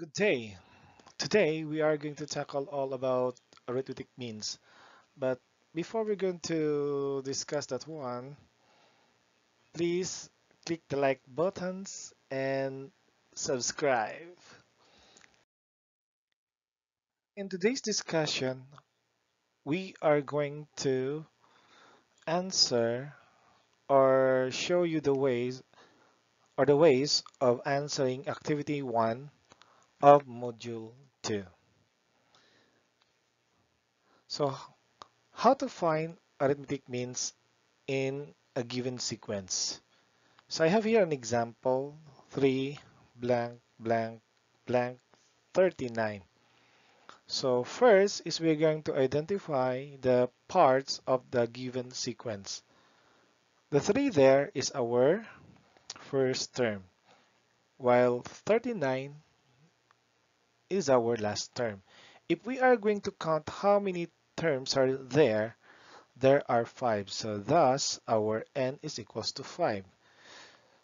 Good day. Today we are going to tackle all about arithmetic means. But before we're going to discuss that one, please click the like buttons and subscribe. In today's discussion, we are going to answer or show you the ways or the ways of answering activity 1 of module 2. So how to find arithmetic means in a given sequence. So I have here an example 3 blank blank blank 39. So first is we're going to identify the parts of the given sequence. The 3 there is our first term, while 39 is our last term. If we are going to count how many terms are there, there are 5. So thus, our n is equals to 5.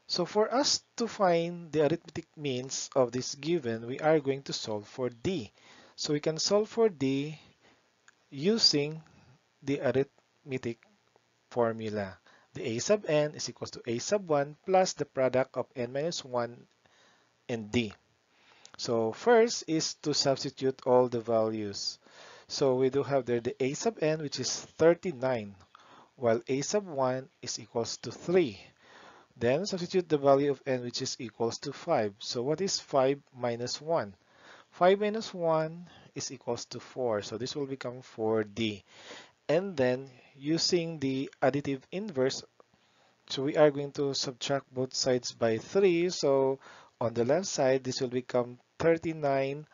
So for us to find the arithmetic means of this given, we are going to solve for d. So we can solve for d using the arithmetic formula. The a sub n is equals to a sub 1 plus the product of n minus 1 and d. So first is to substitute all the values. So we do have there the a sub n which is 39 while a sub 1 is equals to 3. Then substitute the value of n which is equals to 5. So what is 5 minus 1? 5 minus 1 is equals to 4. So this will become 4d. And then using the additive inverse, so we are going to subtract both sides by 3. So on the left side, this will become 39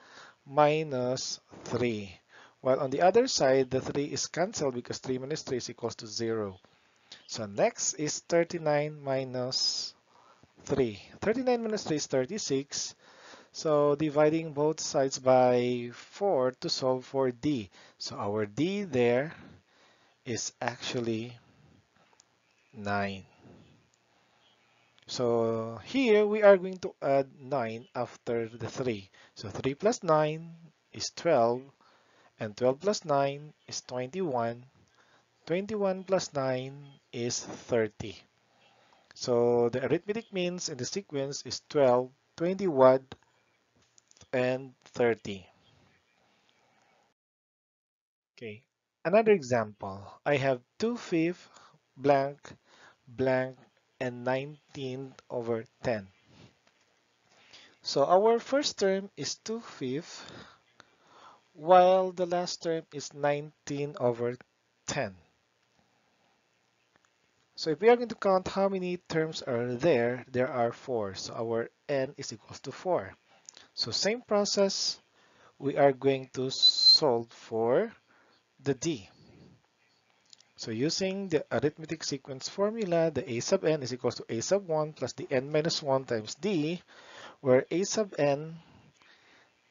minus 3. While on the other side, the 3 is cancelled because 3 minus 3 is equals to 0. So next is 39 minus 3. 39 minus 3 is 36. So dividing both sides by 4 to solve for d. So our d there is actually 9. So here we are going to add 9 after the 3. So 3 plus 9 is 12 and 12 plus 9 is 21. 21 plus 9 is 30. So the arithmetic means in the sequence is 12, 21, and 30. Okay, another example. I have 2 fifth blank blank and 19 over 10. So our first term is 2 fifths, while the last term is 19 over 10. So if we are going to count how many terms are there, there are 4. So our n is equals to 4. So same process, we are going to solve for the d. So using the arithmetic sequence formula, the a sub n is equal to a sub 1 plus the n minus 1 times d, where a sub n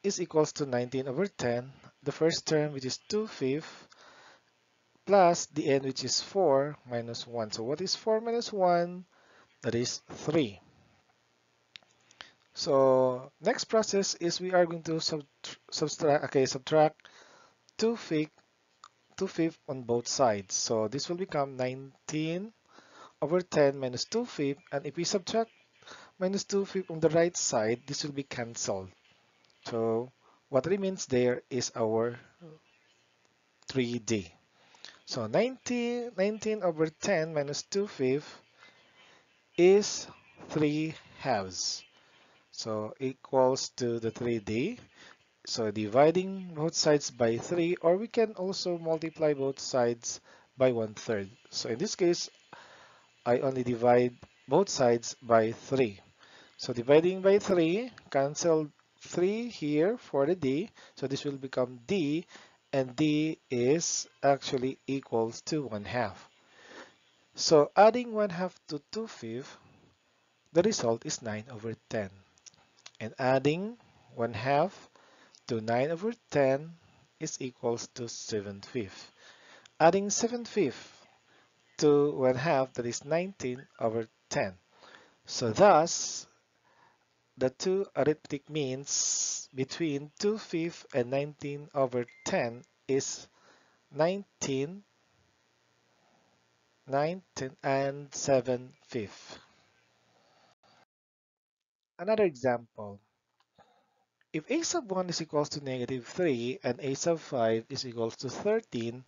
is equals to 19 over 10, the first term which is 2 fifths, plus the n which is 4 minus 1. So what is 4 minus 1? That is 3. So next process is we are going to subtract, okay, subtract 2 fifths 2 fifths on both sides. So this will become 19 over 10 minus 2 fifths. And if we subtract minus 2 fifths on the right side, this will be cancelled. So what remains there is our 3D. So 19, 19 over 10 minus 2 fifths is 3 halves. So equals to the 3D. So dividing both sides by 3 or we can also multiply both sides by 1 third. So in this case, I only divide both sides by 3. So dividing by 3, cancel 3 here for the d. So this will become d and d is actually equals to 1 half. So adding 1 half to 2 fifths, the result is 9 over 10. And adding 1 half to 9 over 10 is equals to 7 fifths. Adding 7 fifths to 1 half, that is 19 over 10. So thus, the two arithmetic means between 2 fifths and 19 over 10 is 19, 19 and 7 fifths. Another example. If a sub 1 is equals to negative 3 and a sub 5 is equals to 13,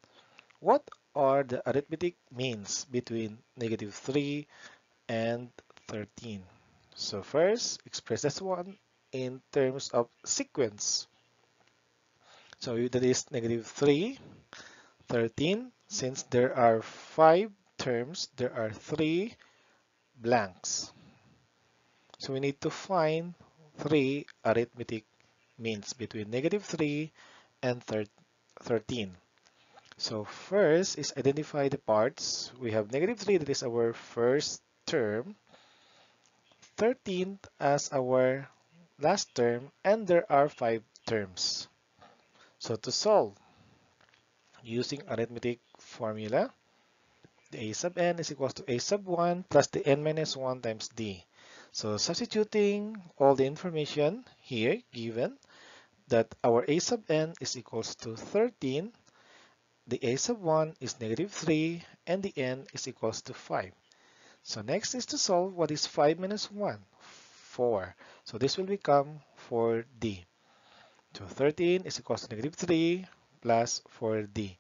what are the arithmetic means between negative 3 and 13? So first, express this one in terms of sequence. So that is negative 3, 13. Since there are 5 terms, there are 3 blanks. So we need to find 3 arithmetic means between negative 3 and 13. So first is identify the parts. We have negative 3, that is our first term. 13 as our last term, and there are 5 terms. So to solve, using arithmetic formula, the a sub n is equal to a sub 1 plus the n minus 1 times d. So substituting all the information here given that our a sub n is equals to 13, the a sub 1 is negative 3, and the n is equals to 5. So next is to solve what is 5 minus 1, 4. So this will become 4d. So 13 is equals to negative 3 plus 4d.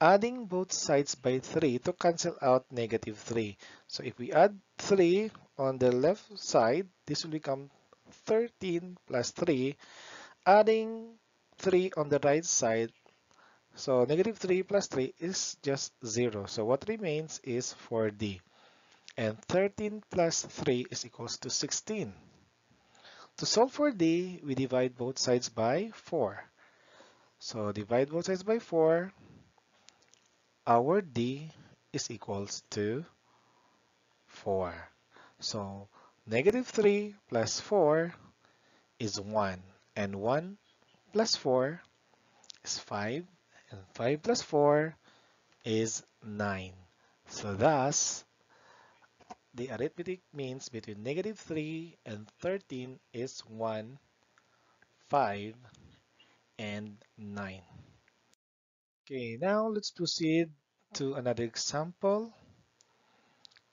Adding both sides by 3 to cancel out negative 3. So if we add 3 on the left side, this will become 13 plus 3. Adding 3 on the right side, so negative 3 plus 3 is just 0. So what remains is 4d and 13 plus 3 is equals to 16. To solve for d, we divide both sides by 4. So divide both sides by 4. Our d is equals to 4. So negative 3 plus 4 is 1. And 1 plus 4 is 5. And 5 plus 4 is 9. So thus, the arithmetic means between negative 3 and 13 is 1, 5, and 9. Okay, now let's proceed to another example.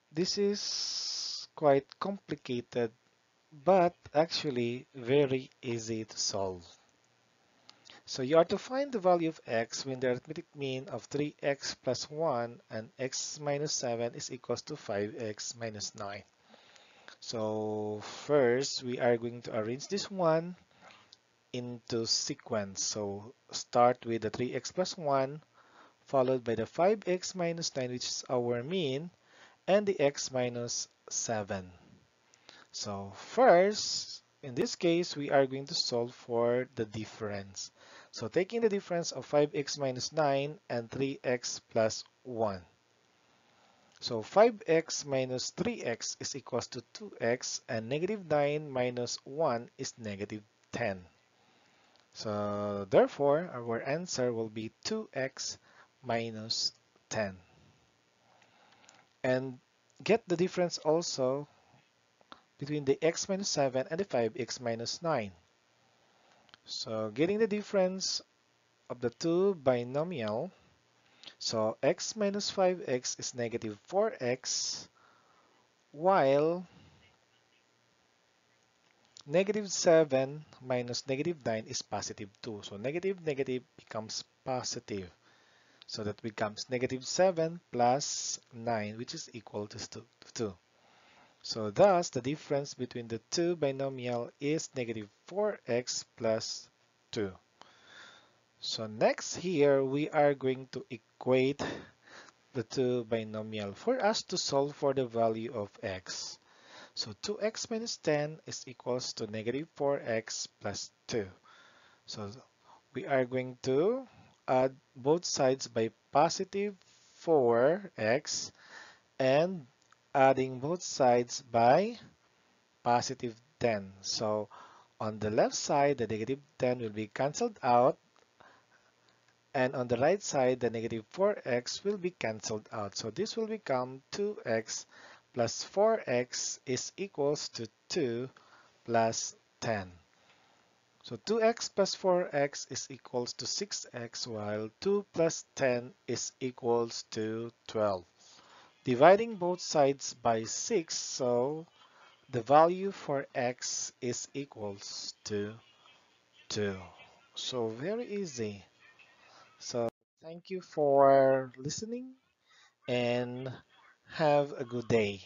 This is quite complicated, but actually very easy to solve. So you are to find the value of x when the arithmetic mean of 3x plus 1 and x minus 7 is equals to 5x minus 9. So first, we are going to arrange this one into sequence. So start with the 3x plus 1, followed by the 5x minus 9, which is our mean, and the x minus 7. So first, in this case, we are going to solve for the difference. So taking the difference of 5x minus 9 and 3x plus 1. So 5x minus 3x is equals to 2x and negative 9 minus 1 is negative 10. So therefore, our answer will be 2x minus 10. And get the difference also between the x minus 7 and the 5x minus 9. So getting the difference of the two binomial, so x minus 5x is negative 4x, while negative 7 minus negative 9 is positive 2. So negative negative becomes positive. So that becomes negative 7 plus 9, which is equal to 2. So thus, the difference between the two binomial is negative 4x plus 2. So next here, we are going to equate the two binomial for us to solve for the value of x. So 2x minus 10 is equals to negative 4x plus 2. So we are going to add both sides by positive 4x and adding both sides by positive 10. So on the left side, the negative 10 will be cancelled out. And on the right side, the negative 4x will be cancelled out. So this will become 2x plus 4x is equals to 2 plus 10. So 2x plus 4x is equals to 6x while 2 plus 10 is equals to 12. Dividing both sides by 6 so the value for x is equals to 2. So very easy. So thank you for listening and have a good day.